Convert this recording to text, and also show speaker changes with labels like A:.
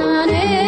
A: 種